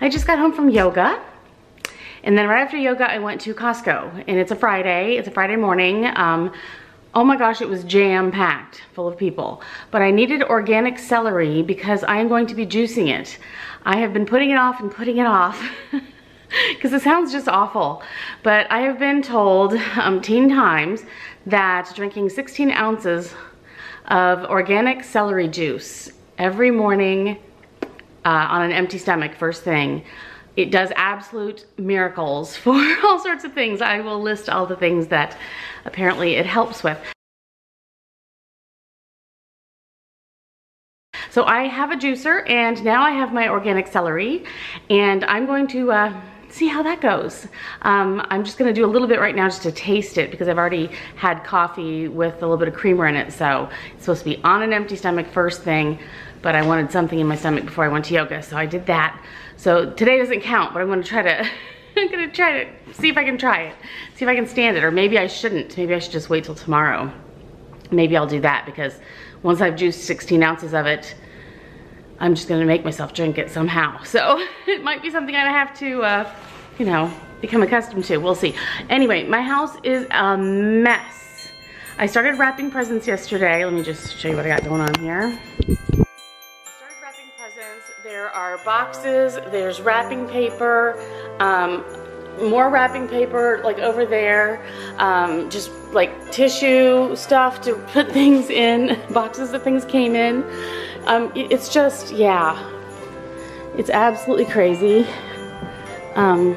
I just got home from yoga. And then right after yoga, I went to Costco. And it's a Friday. It's a Friday morning. Um, oh my gosh, it was jam-packed full of people. But I needed organic celery because I am going to be juicing it. I have been putting it off and putting it off. because it sounds just awful. But I have been told umpteen times that drinking 16 ounces of organic celery juice every morning uh, on an empty stomach first thing. It does absolute miracles for all sorts of things. I will list all the things that apparently it helps with. So I have a juicer and now I have my organic celery and I'm going to uh, see how that goes. Um, I'm just gonna do a little bit right now just to taste it because I've already had coffee with a little bit of creamer in it. So it's supposed to be on an empty stomach first thing but I wanted something in my stomach before I went to yoga, so I did that. So today doesn't count, but I'm gonna try to, I'm gonna try to see if I can try it, see if I can stand it, or maybe I shouldn't. Maybe I should just wait till tomorrow. Maybe I'll do that because once I've juiced 16 ounces of it, I'm just gonna make myself drink it somehow. So it might be something I have to, uh, you know, become accustomed to. We'll see. Anyway, my house is a mess. I started wrapping presents yesterday. Let me just show you what I got going on here. There are boxes, there's wrapping paper, um, more wrapping paper like over there, um, just like tissue stuff to put things in, boxes that things came in. Um, it's just, yeah, it's absolutely crazy. Um,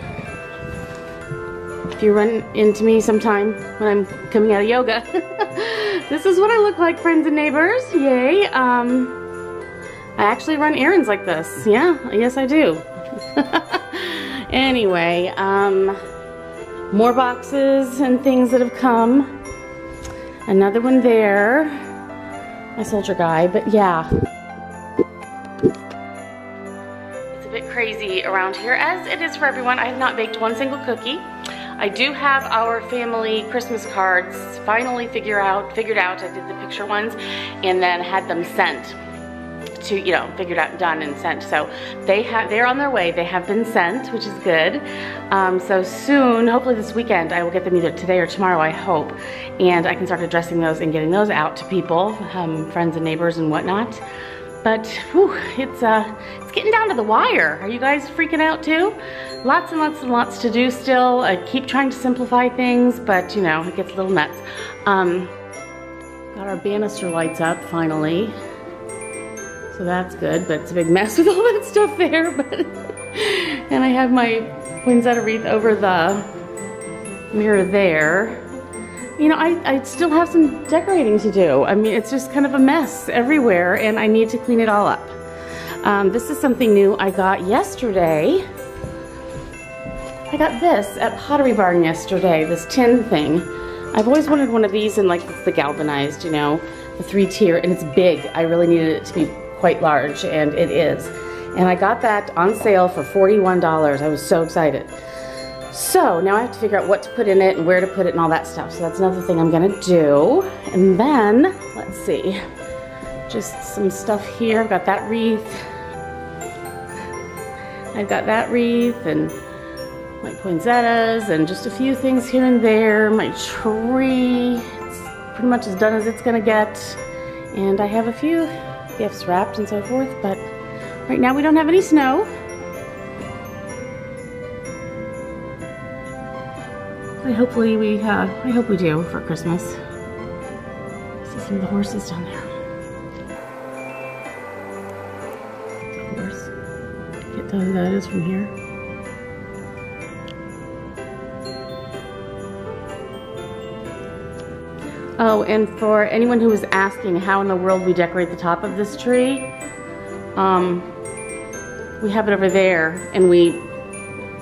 if you run into me sometime when I'm coming out of yoga, this is what I look like, friends and neighbors. Yay. I actually run errands like this. Yeah, yes I do. anyway, um, more boxes and things that have come. Another one there. My soldier guy, but yeah. It's a bit crazy around here, as it is for everyone. I have not baked one single cookie. I do have our family Christmas cards finally figure out, figured out. I did the picture ones and then had them sent to, you know, figured out, done and sent. So they have, they're on their way. They have been sent, which is good. Um, so soon, hopefully this weekend, I will get them either today or tomorrow, I hope. And I can start addressing those and getting those out to people, um, friends and neighbors and whatnot. But whew, it's uh, it's getting down to the wire. Are you guys freaking out too? Lots and lots and lots to do still. I keep trying to simplify things, but you know, it gets a little nuts. Um, got our banister lights up finally. So that's good, but it's a big mess with all that stuff there. But And I have my poinsettia wreath over the mirror there. You know, I, I still have some decorating to do. I mean, it's just kind of a mess everywhere and I need to clean it all up. Um, this is something new I got yesterday. I got this at Pottery Barn yesterday, this tin thing. I've always wanted one of these in like the galvanized, you know, the three tier, and it's big. I really needed it to be quite large, and it is. And I got that on sale for $41. I was so excited. So now I have to figure out what to put in it and where to put it and all that stuff. So that's another thing I'm gonna do. And then, let's see, just some stuff here. I've got that wreath. I've got that wreath and my poinsettias and just a few things here and there. My tree, it's pretty much as done as it's gonna get. And I have a few gifts wrapped and so forth, but right now we don't have any snow. I hopefully we, uh, I hope we do for Christmas. See some of the horses down there. horse. Get who that is from here. Oh, and for anyone who was asking how in the world we decorate the top of this tree, um, we have it over there and we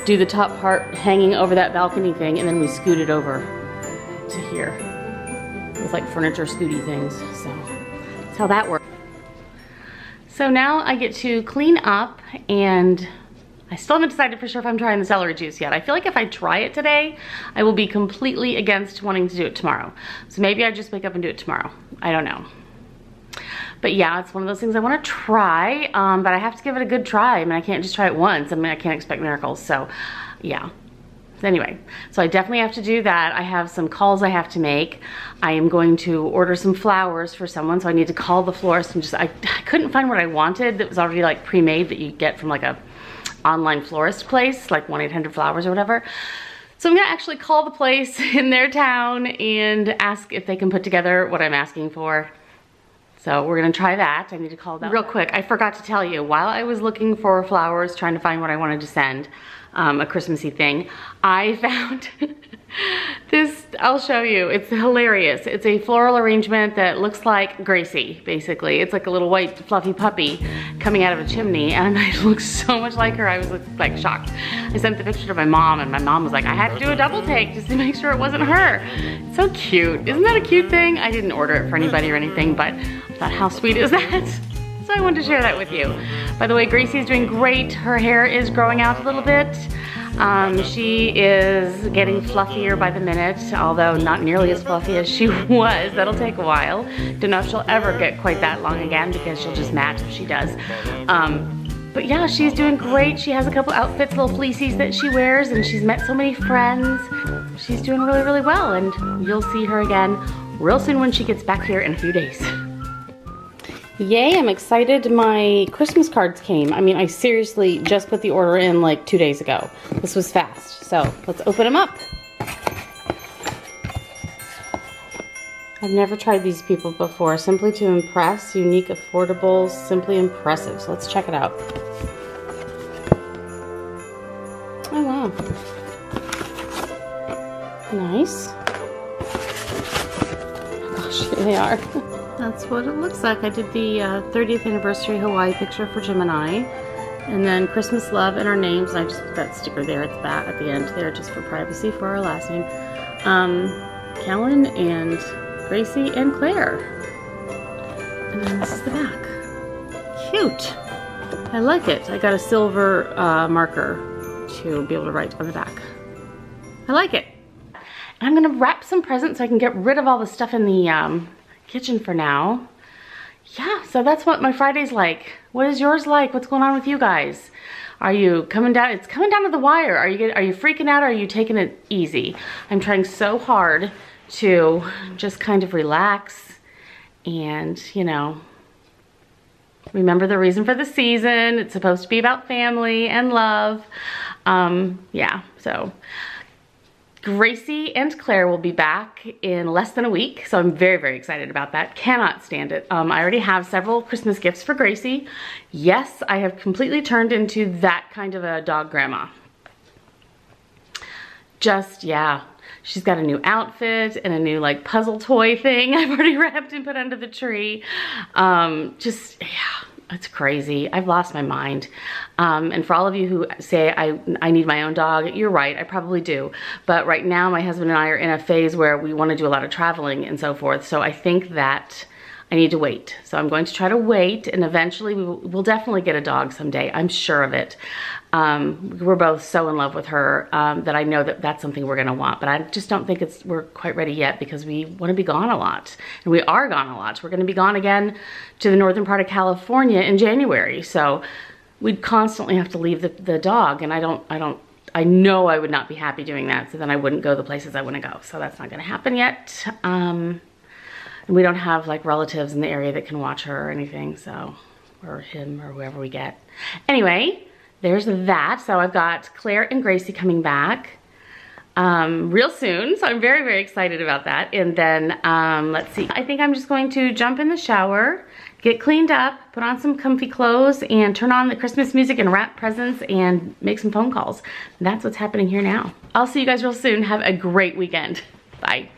do the top part hanging over that balcony thing and then we scoot it over to here with like furniture scooty things. So that's how that works. So now I get to clean up and I still haven't decided for sure if I'm trying the celery juice yet. I feel like if I try it today, I will be completely against wanting to do it tomorrow. So maybe I just wake up and do it tomorrow. I don't know. But yeah, it's one of those things I want to try, um, but I have to give it a good try. I mean, I can't just try it once. I mean, I can't expect miracles. So yeah, anyway, so I definitely have to do that. I have some calls I have to make. I am going to order some flowers for someone, so I need to call the florist and just, I, I couldn't find what I wanted that was already like pre-made that you get from like a online florist place, like 1-800-Flowers or whatever. So I'm gonna actually call the place in their town and ask if they can put together what I'm asking for. So we're gonna try that. I need to call them. Real quick, I forgot to tell you, while I was looking for flowers, trying to find what I wanted to send, um, a Christmassy thing, I found this, I'll show you, it's hilarious. It's a floral arrangement that looks like Gracie, basically. It's like a little white fluffy puppy coming out of a chimney and it looks so much like her, I was like shocked. I sent the picture to my mom and my mom was like, I had to do a double take just to make sure it wasn't her. It's so cute, isn't that a cute thing? I didn't order it for anybody or anything, but I thought how sweet is that? So I wanted to share that with you. By the way, Gracie is doing great. Her hair is growing out a little bit. Um, she is getting fluffier by the minute, although not nearly as fluffy as she was. That'll take a while. Don't know if she'll ever get quite that long again because she'll just match if she does. Um, but yeah, she's doing great. She has a couple outfits, little fleecies that she wears, and she's met so many friends. She's doing really, really well, and you'll see her again real soon when she gets back here in a few days. Yay, I'm excited my Christmas cards came. I mean, I seriously just put the order in like two days ago. This was fast. So let's open them up. I've never tried these people before. Simply to impress, unique, affordable, simply impressive. So let's check it out. Oh wow. Nice. Oh gosh, here they are. That's what it looks like. I did the uh, 30th anniversary Hawaii picture for Gemini. And then Christmas Love and our names. I just put that sticker there at the back, at the end there, just for privacy for our last name. Um, and Gracie and Claire. And then this is the back. Cute. I like it. I got a silver uh, marker to be able to write on the back. I like it. I'm gonna wrap some presents so I can get rid of all the stuff in the um, kitchen for now. Yeah, so that's what my Friday's like. What is yours like? What's going on with you guys? Are you coming down? It's coming down to the wire. Are you are you freaking out or are you taking it easy? I'm trying so hard to just kind of relax and, you know, remember the reason for the season. It's supposed to be about family and love. Um, yeah, so Gracie and Claire will be back in less than a week, so I'm very, very excited about that. Cannot stand it. Um, I already have several Christmas gifts for Gracie. Yes, I have completely turned into that kind of a dog grandma. Just, yeah. She's got a new outfit and a new like puzzle toy thing I've already wrapped and put under the tree. Um, just, yeah it's crazy. I've lost my mind. Um, and for all of you who say I, I need my own dog, you're right, I probably do. But right now my husband and I are in a phase where we wanna do a lot of traveling and so forth. So I think that I need to wait. So I'm going to try to wait and eventually we will, we'll definitely get a dog someday. I'm sure of it. Um, we're both so in love with her um, that I know that that's something we're gonna want, but I just don't think it's we're quite ready yet because we wanna be gone a lot. And we are gone a lot. We're gonna be gone again to the northern part of California in January. So we'd constantly have to leave the, the dog and I don't, I don't, I know I would not be happy doing that. So then I wouldn't go the places I wanna go. So that's not gonna happen yet. Um, and we don't have like relatives in the area that can watch her or anything. So, or him or whoever we get. Anyway, there's that. So I've got Claire and Gracie coming back um, real soon. So I'm very, very excited about that. And then, um, let's see, I think I'm just going to jump in the shower, get cleaned up, put on some comfy clothes, and turn on the Christmas music and wrap presents and make some phone calls. that's what's happening here now. I'll see you guys real soon. Have a great weekend. Bye.